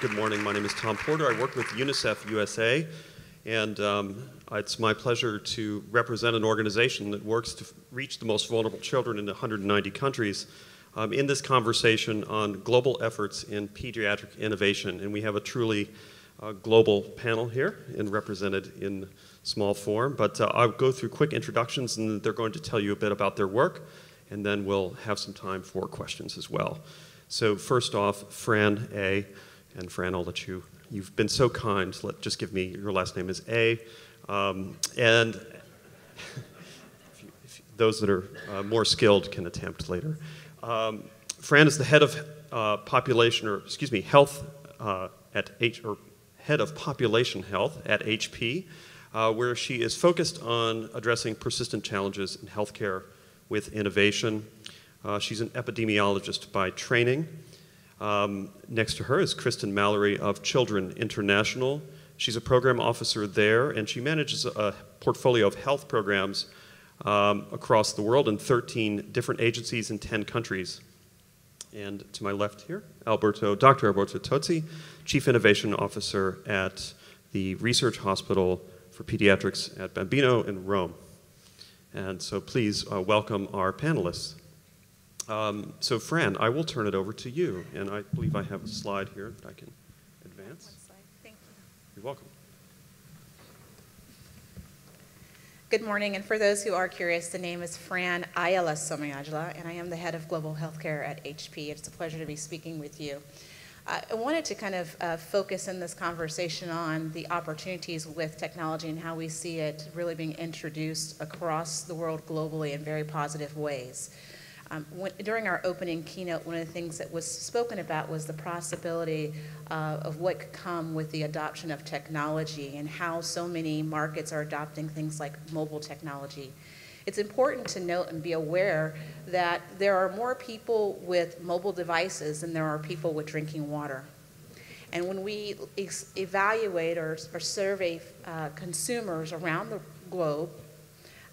Good morning. My name is Tom Porter. I work with UNICEF USA, and um, it's my pleasure to represent an organization that works to reach the most vulnerable children in 190 countries um, in this conversation on global efforts in pediatric innovation. And we have a truly uh, global panel here and represented in small form. But uh, I'll go through quick introductions, and they're going to tell you a bit about their work, and then we'll have some time for questions as well. So first off, Fran A. And Fran, I'll let you, you've been so kind. Let, just give me, your last name is A. Um, and if you, if those that are uh, more skilled can attempt later. Um, Fran is the head of uh, population, or excuse me, health uh, at H, or head of population health at HP, uh, where she is focused on addressing persistent challenges in healthcare with innovation. Uh, she's an epidemiologist by training. Um, next to her is Kristen Mallory of Children International. She's a program officer there, and she manages a portfolio of health programs um, across the world in 13 different agencies in 10 countries. And to my left here, Alberto, Dr. Alberto Tozzi, Chief Innovation Officer at the Research Hospital for Pediatrics at Bambino in Rome. And so please uh, welcome our panelists. Um, so, Fran, I will turn it over to you. And I believe I have a slide here that I can advance. Thank you. You're welcome. Good morning, and for those who are curious, the name is Fran Ayalasomayajula, and I am the head of global healthcare at HP. It's a pleasure to be speaking with you. Uh, I wanted to kind of uh, focus in this conversation on the opportunities with technology and how we see it really being introduced across the world globally in very positive ways. Um, when, during our opening keynote, one of the things that was spoken about was the possibility uh, of what could come with the adoption of technology and how so many markets are adopting things like mobile technology. It's important to note and be aware that there are more people with mobile devices than there are people with drinking water. And when we evaluate or, or survey uh, consumers around the globe,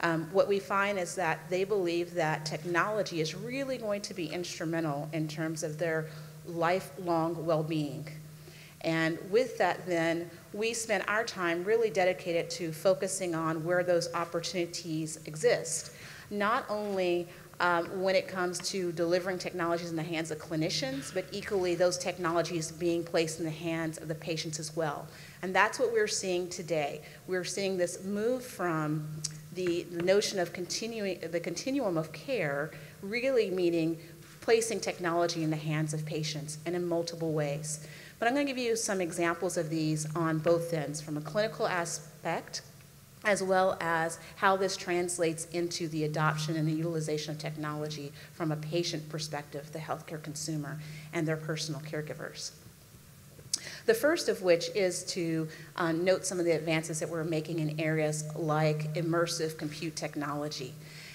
um, what we find is that they believe that technology is really going to be instrumental in terms of their lifelong well being. And with that, then, we spend our time really dedicated to focusing on where those opportunities exist. Not only um, when it comes to delivering technologies in the hands of clinicians, but equally those technologies being placed in the hands of the patients as well. And that's what we're seeing today. We're seeing this move from the, the notion of continuing the continuum of care really meaning placing technology in the hands of patients and in multiple ways. But I'm going to give you some examples of these on both ends from a clinical aspect as well as how this translates into the adoption and the utilization of technology from a patient perspective, the healthcare consumer, and their personal caregivers. The first of which is to uh, note some of the advances that we're making in areas like immersive compute technology.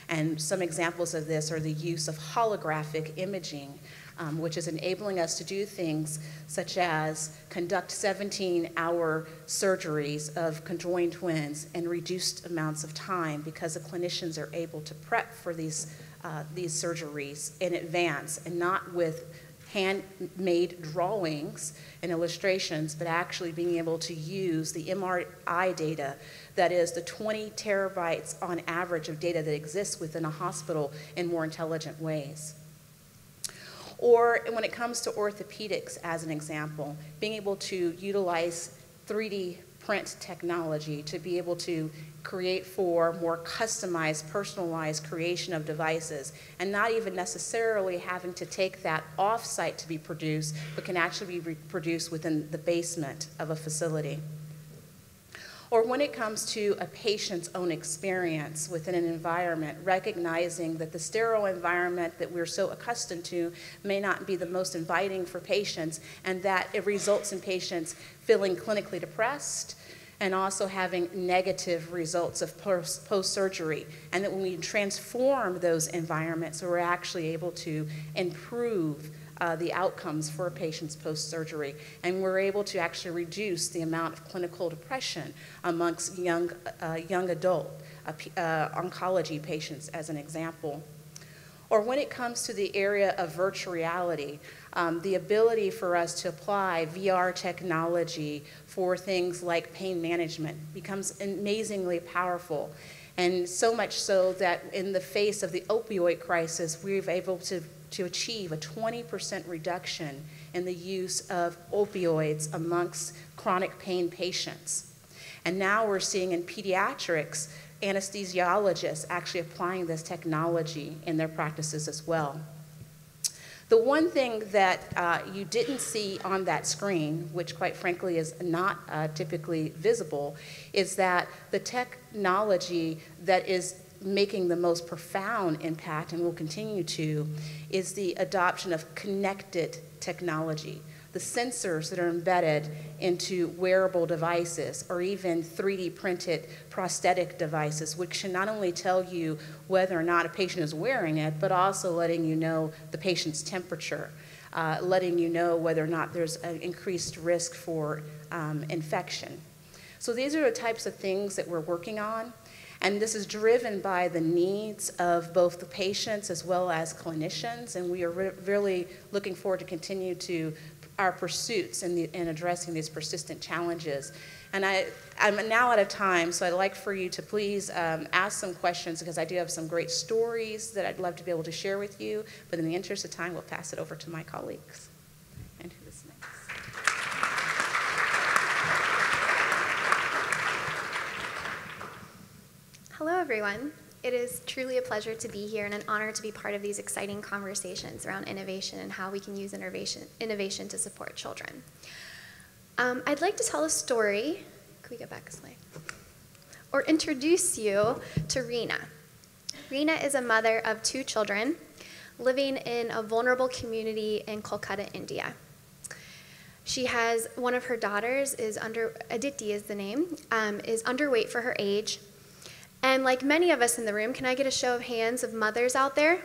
And some examples of this are the use of holographic imaging, um, which is enabling us to do things such as conduct 17 hour surgeries of conjoined twins in reduced amounts of time because the clinicians are able to prep for these, uh, these surgeries in advance and not with handmade drawings and illustrations, but actually being able to use the MRI data, that is the 20 terabytes on average of data that exists within a hospital in more intelligent ways. Or when it comes to orthopedics, as an example, being able to utilize 3D print technology to be able to create for more customized, personalized creation of devices, and not even necessarily having to take that off-site to be produced, but can actually be produced within the basement of a facility. Or when it comes to a patient's own experience within an environment, recognizing that the sterile environment that we're so accustomed to may not be the most inviting for patients, and that it results in patients feeling clinically depressed, and also having negative results of post surgery. And that when we transform those environments, we're actually able to improve uh, the outcomes for patients post surgery. And we're able to actually reduce the amount of clinical depression amongst young, uh, young adult uh, uh oncology patients, as an example. Or when it comes to the area of virtual reality, um, the ability for us to apply VR technology for things like pain management becomes amazingly powerful. And so much so that in the face of the opioid crisis, we've able to, to achieve a 20% reduction in the use of opioids amongst chronic pain patients. And now we're seeing in pediatrics anesthesiologists actually applying this technology in their practices as well. The one thing that uh, you didn't see on that screen, which quite frankly is not uh, typically visible, is that the technology that is making the most profound impact and will continue to is the adoption of connected technology the sensors that are embedded into wearable devices or even 3D printed prosthetic devices, which can not only tell you whether or not a patient is wearing it, but also letting you know the patient's temperature, uh, letting you know whether or not there's an increased risk for um, infection. So these are the types of things that we're working on. And this is driven by the needs of both the patients as well as clinicians. And we are re- really looking forward to continue to our pursuits in, the, in addressing these persistent challenges. And I, I'm now out of time, so I'd like for you to please um, ask some questions because I do have some great stories that I'd love to be able to share with you. But in the interest of time, we'll pass it over to my colleagues. And who is next? Hello, everyone. It is truly a pleasure to be here and an honor to be part of these exciting conversations around innovation and how we can use innovation, innovation to support children. Um, I'd like to tell a story. Can we get back a slide? Or introduce you to Rena. Rena is a mother of two children living in a vulnerable community in Kolkata, India. She has one of her daughters is under Aditi is the name um, is underweight for her age and like many of us in the room, can I get a show of hands of mothers out there?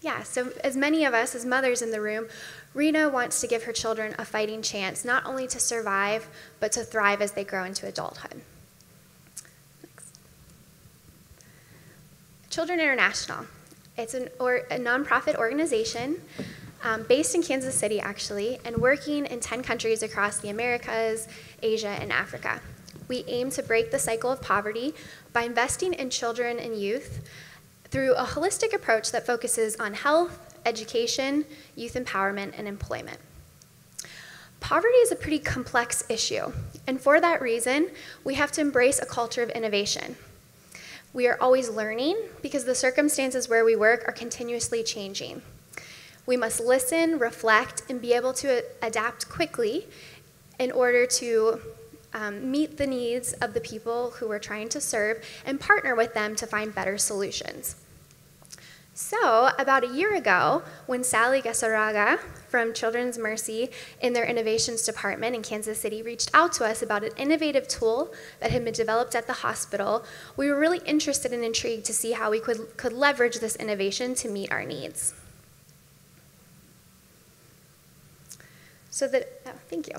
Yeah, so as many of us as mothers in the room, Rena wants to give her children a fighting chance, not only to survive, but to thrive as they grow into adulthood. Next. Children International. It's an, or, a nonprofit organization um, based in Kansas City, actually, and working in 10 countries across the Americas, Asia, and Africa we aim to break the cycle of poverty by investing in children and youth through a holistic approach that focuses on health, education, youth empowerment, and employment. Poverty is a pretty complex issue, and for that reason, we have to embrace a culture of innovation. We are always learning because the circumstances where we work are continuously changing. We must listen, reflect, and be able to adapt quickly in order to um, meet the needs of the people who we're trying to serve and partner with them to find better solutions. So, about a year ago, when Sally Gasaraga from Children's Mercy in their innovations department in Kansas City reached out to us about an innovative tool that had been developed at the hospital, we were really interested and intrigued to see how we could, could leverage this innovation to meet our needs. So that, oh, thank you.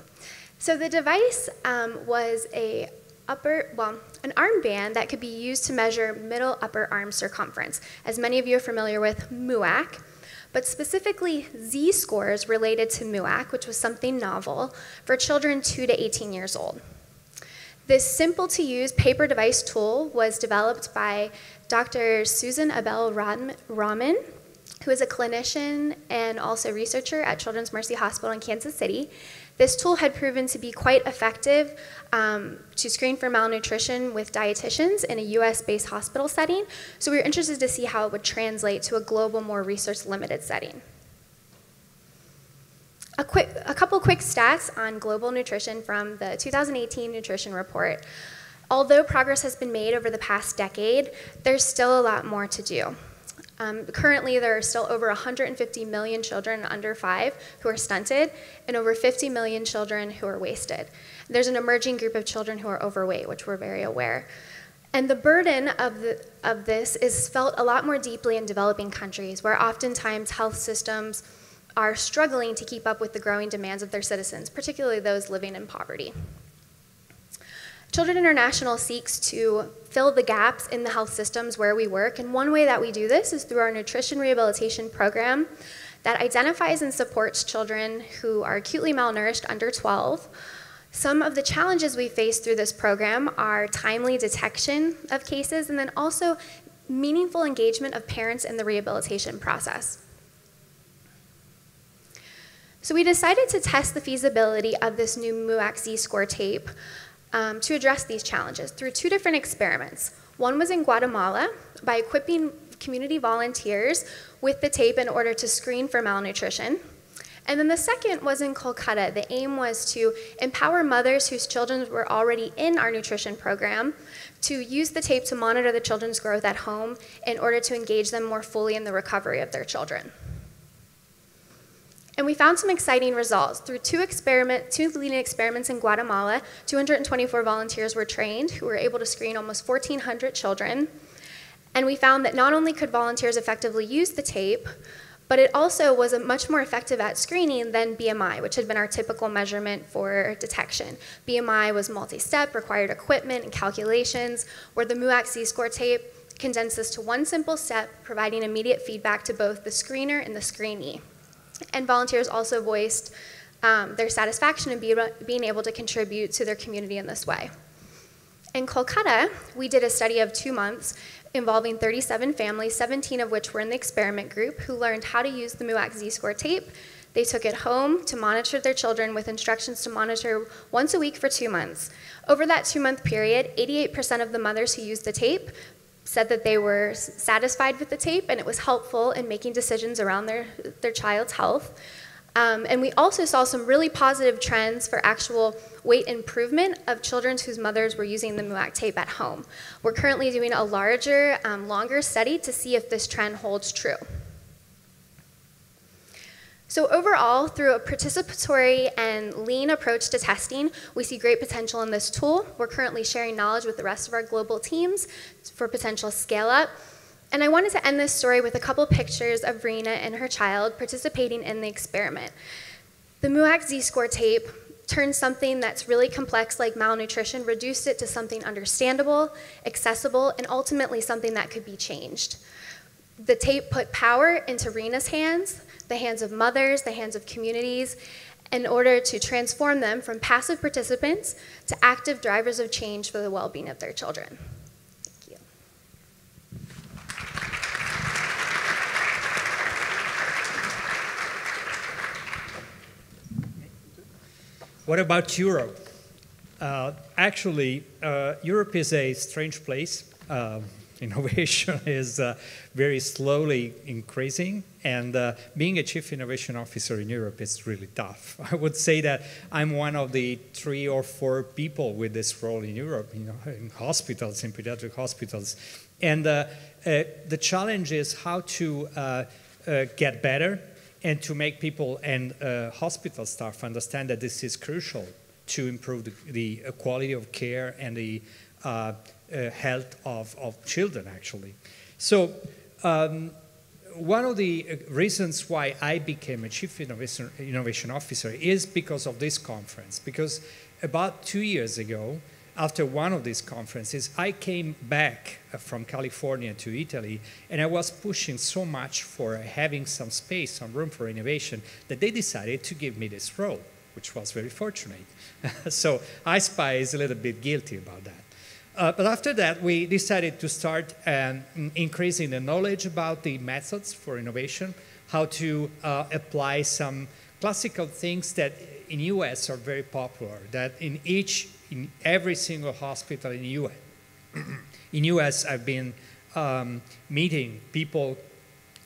So the device um, was a upper, well, an armband that could be used to measure middle upper arm circumference. As many of you are familiar with MUAC, but specifically Z scores related to MUAC, which was something novel, for children 2 to 18 years old. This simple to use paper device tool was developed by Dr. Susan Abdel-Rahman, who is a clinician and also researcher at Children's Mercy Hospital in Kansas City. This tool had proven to be quite effective um, to screen for malnutrition with dietitians in a US based hospital setting, so we were interested to see how it would translate to a global, more resource limited setting. A, quick, a couple quick stats on global nutrition from the 2018 Nutrition Report. Although progress has been made over the past decade, there's still a lot more to do. Um, currently, there are still over 150 million children under five who are stunted, and over 50 million children who are wasted. There's an emerging group of children who are overweight, which we're very aware. And the burden of, the, of this is felt a lot more deeply in developing countries, where oftentimes health systems are struggling to keep up with the growing demands of their citizens, particularly those living in poverty. Children International seeks to fill the gaps in the health systems where we work, and one way that we do this is through our nutrition rehabilitation program that identifies and supports children who are acutely malnourished under 12. Some of the challenges we face through this program are timely detection of cases and then also meaningful engagement of parents in the rehabilitation process. So we decided to test the feasibility of this new MUAC Z-score tape um, to address these challenges through two different experiments. One was in Guatemala by equipping community volunteers with the tape in order to screen for malnutrition. And then the second was in Kolkata. The aim was to empower mothers whose children were already in our nutrition program to use the tape to monitor the children's growth at home in order to engage them more fully in the recovery of their children. And we found some exciting results. Through two, experiment, two leading experiments in Guatemala, 224 volunteers were trained who were able to screen almost 1,400 children. And we found that not only could volunteers effectively use the tape, but it also was much more effective at screening than BMI, which had been our typical measurement for detection. BMI was multi-step, required equipment and calculations, where the MUAC Z-score tape condenses to one simple step, providing immediate feedback to both the screener and the screenee. And volunteers also voiced um, their satisfaction in be, being able to contribute to their community in this way. In Kolkata, we did a study of two months involving 37 families, 17 of which were in the experiment group, who learned how to use the MUAC Z-score tape. They took it home to monitor their children with instructions to monitor once a week for two months. Over that two month period, 88% of the mothers who used the tape said that they were satisfied with the tape and it was helpful in making decisions around their, their child's health. Um, and we also saw some really positive trends for actual weight improvement of children whose mothers were using the MUAC tape at home. We're currently doing a larger, um, longer study to see if this trend holds true. So overall, through a participatory and lean approach to testing, we see great potential in this tool. We're currently sharing knowledge with the rest of our global teams for potential scale up. And I wanted to end this story with a couple pictures of Rena and her child participating in the experiment. The MUAC Z-score tape turned something that's really complex like malnutrition, reduced it to something understandable, accessible, and ultimately something that could be changed. The tape put power into Rena's hands, the hands of mothers, the hands of communities, in order to transform them from passive participants to active drivers of change for the well-being of their children. Thank you. What about Europe? Uh, actually, uh, Europe is a strange place. Uh, innovation is uh, very slowly increasing, and uh, being a chief innovation officer in Europe is really tough. I would say that I'm one of the three or four people with this role in Europe, you know, in hospitals, in pediatric hospitals. And uh, uh the challenge is how to uh, uh, get better and to make people and hospital staff understand that this is crucial to improve the, the quality of care and the uh, health of, of children, actually. So, um, one of the uh, reasons why I became a chief innovation, innovation officer is because of this conference. Because about two years ago, after one of these conferences, I came back uh, from California to Italy, and I was pushing so much for having some space, some room for innovation, that they decided to give me this role, which was very fortunate. so iSPI is a little bit guilty about that. Uh, but after that, we decided to start um, increasing the knowledge about the methods for innovation, how to uh, apply some classical things that in US are very popular, that in each, in every single hospital in US, in US I've been um, meeting people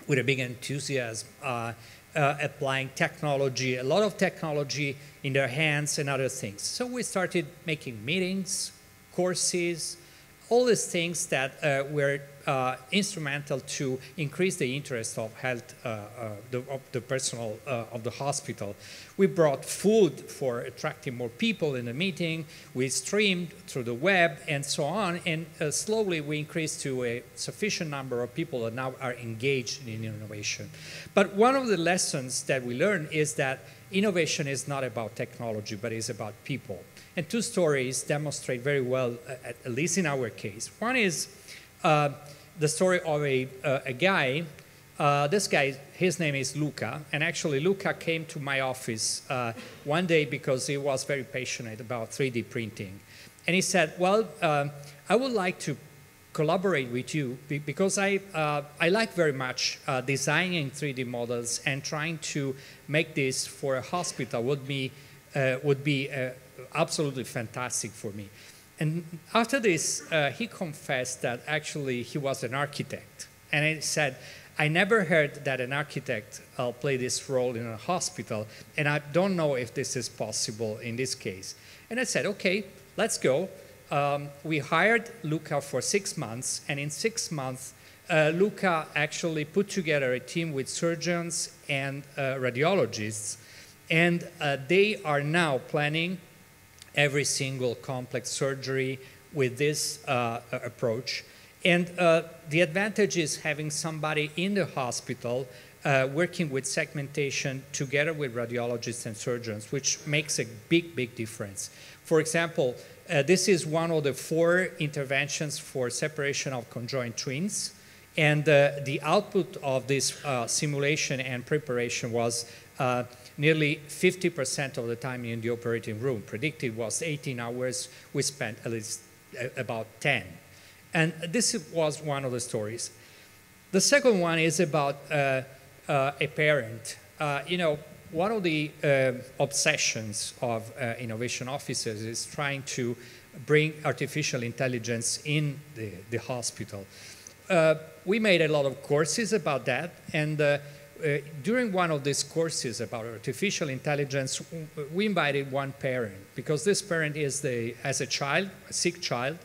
with a big enthusiasm, uh, uh, applying technology, a lot of technology in their hands and other things. So we started making meetings, courses, all these things that uh, were uh, instrumental to increase the interest of health uh, uh, the, of the personnel uh, of the hospital. We brought food for attracting more people in the meeting. We streamed through the web and so on. And uh, slowly we increased to a sufficient number of people that now are engaged in innovation. But one of the lessons that we learned is that innovation is not about technology, but is about people. And two stories demonstrate very well, at, at least in our case. One is uh, the story of a, uh, a guy. Uh, this guy, his name is Luca, and actually Luca came to my office uh, one day because he was very passionate about 3D printing. And he said, well, uh, I would like to collaborate with you because I, uh, I like very much uh, designing 3D models and trying to make this for a hospital would be, uh, would be uh, absolutely fantastic for me. And after this, uh, he confessed that actually he was an architect. And he said, I never heard that an architect uh, play this role in a hospital, and I don't know if this is possible in this case. And I said, okay, let's go um, we hired Luca for six months, and in six months, uh, Luca actually put together a team with surgeons and uh, radiologists, and uh, they are now planning every single complex surgery with this uh, approach. And uh, the advantage is having somebody in the hospital uh, working with segmentation together with radiologists and surgeons, which makes a big, big difference. For example, uh, this is one of the four interventions for separation of conjoined twins. And uh, the output of this uh, simulation and preparation was nearly 50% of the time in the operating room. Predicted was 18 hours. We spent at least uh, about 10. And this was one of the stories. The second one is about uh, a parent. you know, one of the uh, obsessions of uh, innovation officers is trying to bring artificial intelligence in the, the hospital. Uh, we made a lot of courses about that, and uh, uh, during one of these courses about artificial intelligence, we invited one parent because this parent is the, as a child, a sick child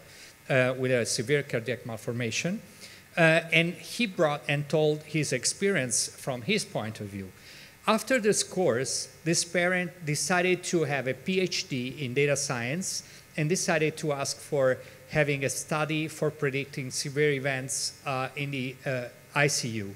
uh, with a severe cardiac malformation, and he brought and told his experience from his point of view. After this course, this parent decided to have a PhD in data science and decided to ask for having a study for predicting severe events uh, in the uh, ICU.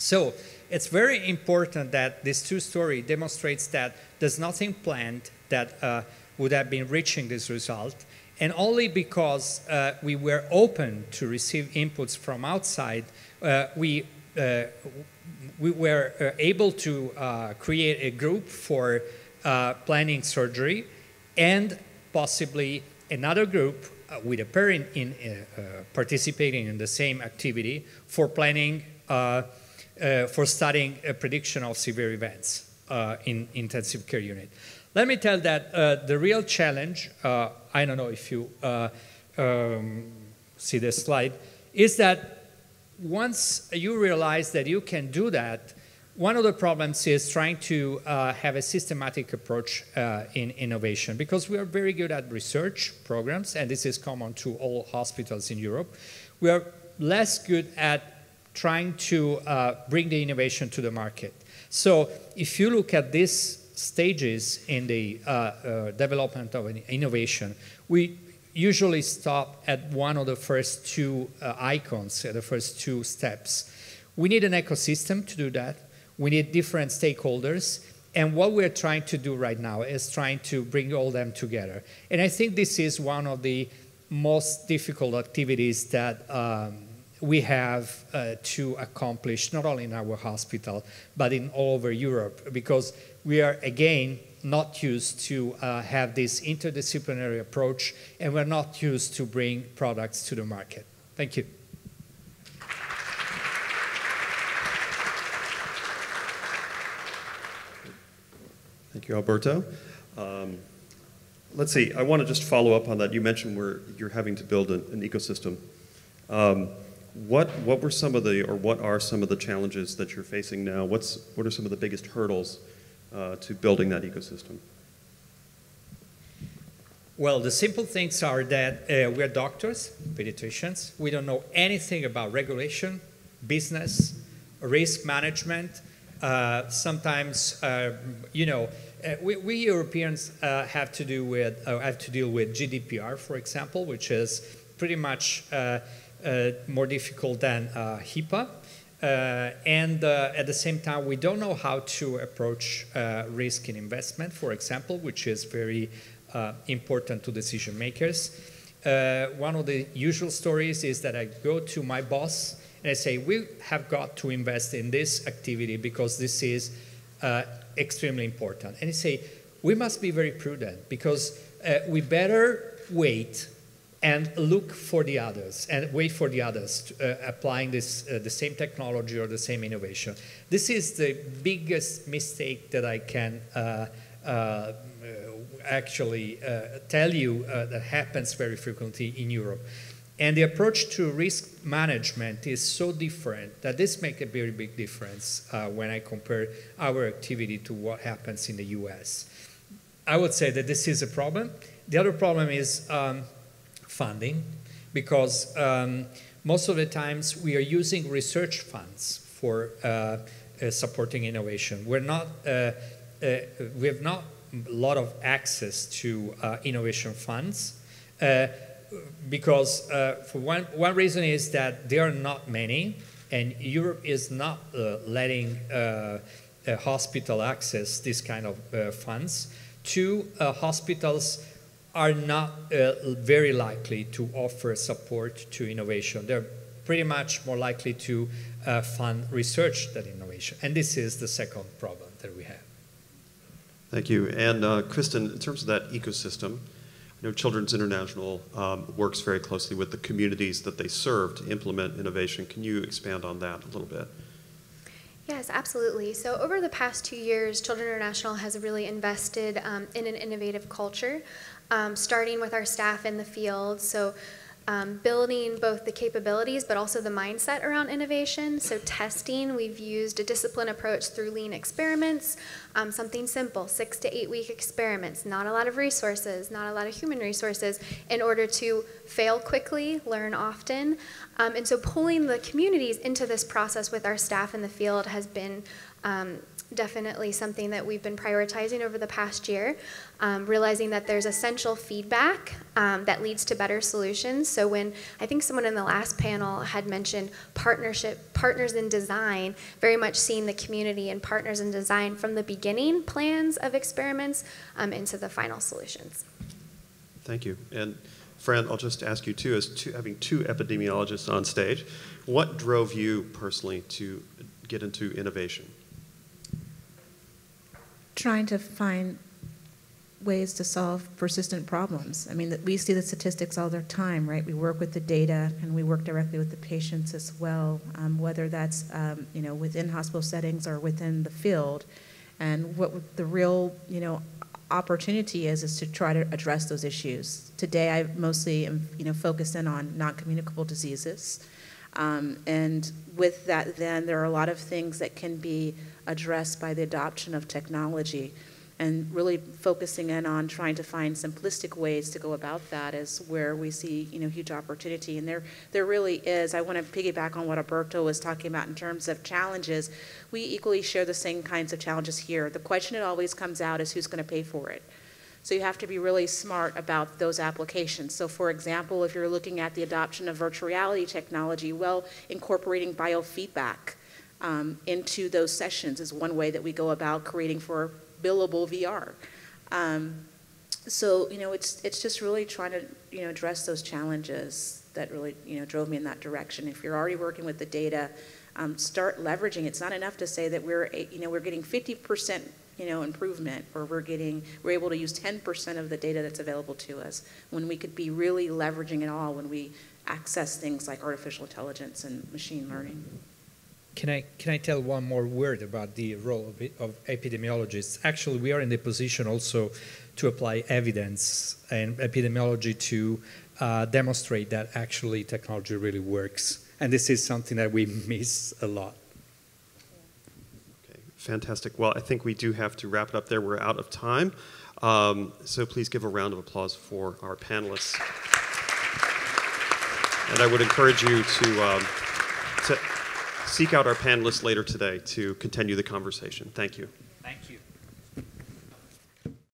So it's very important that this two story demonstrates that there's nothing planned that uh, would have been reaching this result. And only because uh, we were open to receive inputs from outside, uh, we uh, we were uh, able to uh, create a group for planning surgery and possibly another group with a parent in, participating in the same activity for planning, for studying a prediction of severe events in intensive care unit. Let me tell that the real challenge, I don't know if you um, see this slide, is that once you realize that you can do that, one of the problems is trying to uh, have a systematic approach uh, in innovation because we are very good at research programs, and this is common to all hospitals in Europe. We are less good at trying to uh, bring the innovation to the market. So if you look at these stages in the uh, uh, development of an innovation, we usually stop at one of the first two uh, icons, uh, the first two steps. We need an ecosystem to do that. We need different stakeholders. And what we're trying to do right now is trying to bring all them together. And I think this is one of the most difficult activities that um, we have uh, to accomplish, not only in our hospital, but in all over Europe, because we are, again, not used to uh, have this interdisciplinary approach, and we're not used to bring products to the market. Thank you. Thank you, Alberto. Um, let's see, I want to just follow up on that. You mentioned where you're having to build an, an ecosystem. Um, what, what were some of the, or what are some of the challenges that you're facing now? What's, what are some of the biggest hurdles uh, to building that ecosystem? Well, the simple things are that uh, we're doctors, pediatricians. We don't know anything about regulation, business, risk management. Uh, sometimes, uh, you know, uh, we, we, Europeans uh, have to do with have to deal with GDPR, for example, which is pretty much more difficult than HIPAA. Uh, and uh, at the same time, we don't know how to approach uh, risk in investment, for example, which is very important to decision makers. one of the usual stories is that I go to my boss and I say, we have got to invest in this activity because this is uh, extremely important. And he say, we must be very prudent because uh, we better wait and look for the others and wait for the others to, uh, applying this, uh, the same technology or the same innovation. This is the biggest mistake that I can uh, uh actually uh, tell you uh, that happens very frequently in Europe. And the approach to risk management is so different that this makes a very big difference when I compare our activity to what happens in the US. I would say that this is a problem. The other problem is um, funding because um, most of the times we are using research funds for uh, uh, supporting innovation. We're not, uh, uh we have not a lot of access to uh, innovation funds uh, because for one, one reason is that there are not many and Europe is not letting hospital access this kind of funds. Two, hospitals are not uh, very likely to offer support to innovation. They're pretty much more likely to uh, fund research than innovation. And this is the second problem that we have. Thank you. And uh, Kristen, in terms of that ecosystem, you know, Children's International um, works very closely with the communities that they serve to implement innovation. Can you expand on that a little bit? Yes, absolutely. So over the past two years, Children International has really invested um, in an innovative culture um, starting with our staff in the field. So um, building both the capabilities but also the mindset around innovation. So testing, we've used a discipline approach through lean experiments, um, something simple, six to eight week experiments, not a lot of resources, not a lot of human resources in order to fail quickly, learn often. Um, and so pulling the communities into this process with our staff in the field has been um, definitely something that we've been prioritizing over the past year, um, realizing that there's essential feedback um, that leads to better solutions. So when I think someone in the last panel had mentioned partnership, partners in design, very much seeing the community and partners in design from the beginning plans of experiments um, into the final solutions. Thank you. And Fran, I'll just ask you too, as two, having two epidemiologists on stage, what drove you personally to get into innovation? Trying to find ways to solve persistent problems. I mean, we see the statistics all the time, right? We work with the data and we work directly with the patients as well, um, whether that's um, you know within hospital settings or within the field. And what the real you know opportunity is is to try to address those issues. Today, I mostly am you know focused in on non-communicable diseases. Um, and with that, then there are a lot of things that can be addressed by the adoption of technology. And really focusing in on trying to find simplistic ways to go about that is where we see, you know, huge opportunity. And there, there really is. I want to piggyback on what Alberto was talking about in terms of challenges. We equally share the same kinds of challenges here. The question that always comes out is who's going to pay for it. So you have to be really smart about those applications. So for example, if you're looking at the adoption of virtual reality technology, well, incorporating biofeedback um, into those sessions is one way that we go about creating for billable VR. Um, so you know, it's it's just really trying to you know address those challenges that really you know drove me in that direction. If you're already working with the data, um, start leveraging. It's not enough to say that we're you know we're getting 50 percent you know improvement, or we're getting we're able to use 10 percent of the data that's available to us when we could be really leveraging it all when we access things like artificial intelligence and machine learning. Can I, can I tell one more word about the role of, of epidemiologists? Actually, we are in the position also to apply evidence and epidemiology to uh, demonstrate that actually technology really works. And this is something that we miss a lot. Fantastic. Well, I think we do have to wrap it up there. We're out of time. Um, so please give a round of applause for our panelists. And I would encourage you to, um, to seek out our panelists later today to continue the conversation. Thank you.